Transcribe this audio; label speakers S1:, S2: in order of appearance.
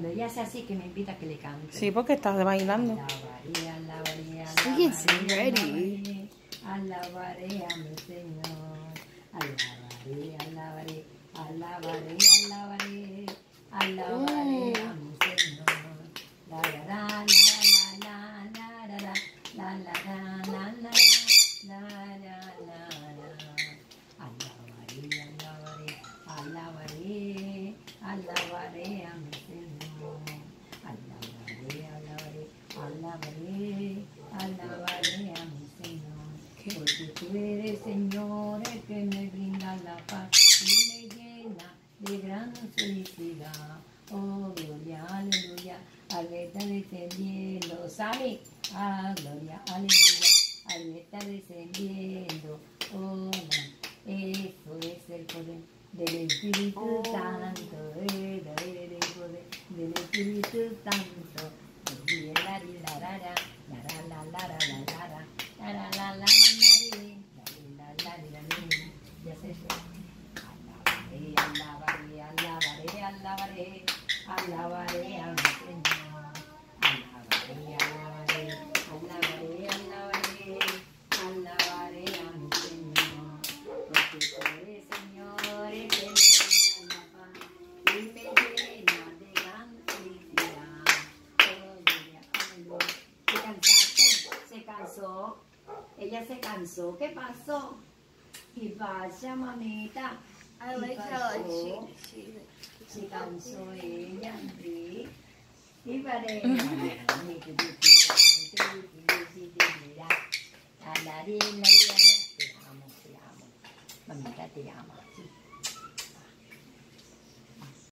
S1: Cuando ella hace así, que me invita a que le cante.
S2: Sí, porque estás bailando.
S1: Alabaré, alabaré,
S3: Sí, sí,
S1: alabaré,
S3: ready.
S1: Alabaré, alabaré a mi Señor. Alabaré, alabaré, alabaré, alabaré, alabaré alabaré a mi Señor. Alabaré, alabaré, alabaré, alabaré a mi Señor. Porque tú eres, Señor, el que me brinda la paz y me llena de gran felicidad. Oh, gloria, aleluya, al ver está descendiendo. ¿Sabe? Ah, gloria, aleluya, al ver está descendiendo. Oh, no. Eso es el poder 列哩哩子当哆哎哆哩哩咕哩，列哩哩子当哆，啦啦哩啦啦啦，啦啦啦啦啦啦啦，啦啦啦哩啦哩，啦哩啦哩啦哩，呀噻噻，阿拉瓦雷阿拉瓦雷阿拉瓦雷阿拉瓦雷，阿拉瓦雷阿拉。pasó? Ella se cansó. ¿Qué pasó? ¿Qué pasa, mamita?
S3: I like
S1: pasó? se cansó ella, ¿sí? Y parece. Mamita te ama,